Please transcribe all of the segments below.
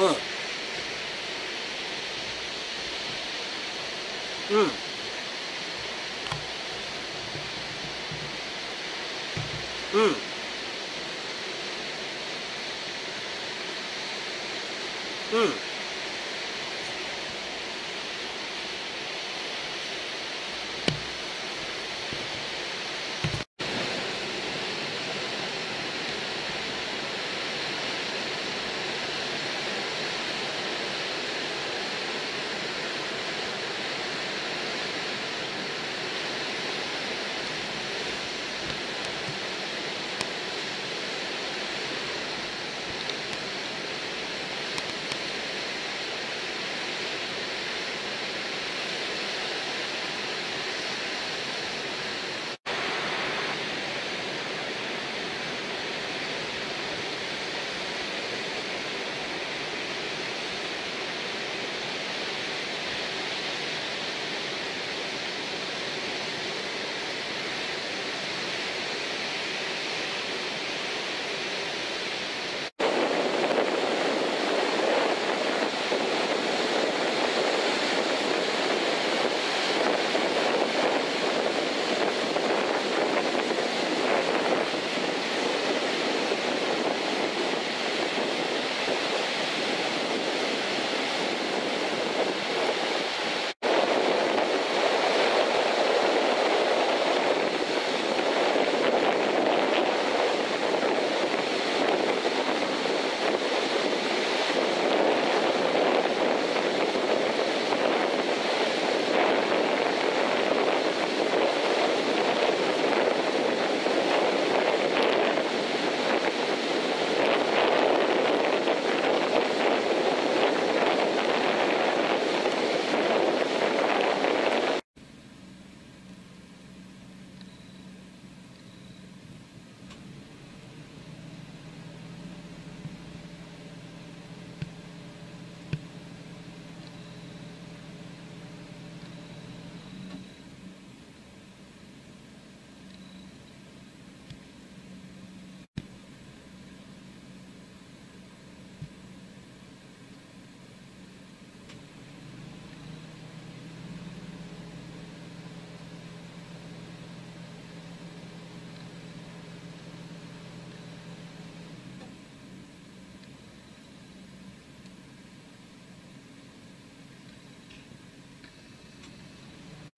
うん。うん。うん。うん。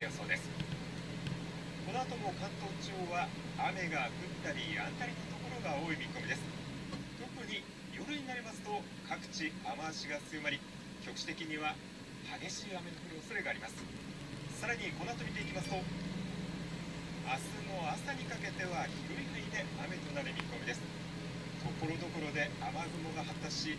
予想です。この後も関東地方は雨が降ったりやんだりのところが多い見込みです。特に夜になりますと各地雨足が強まり局地的には激しい雨の降る恐れがあります。さらにこの後見ていきますと明日の朝にかけては広い範囲で雨となる見込みです。ところどころで雨雲が発達し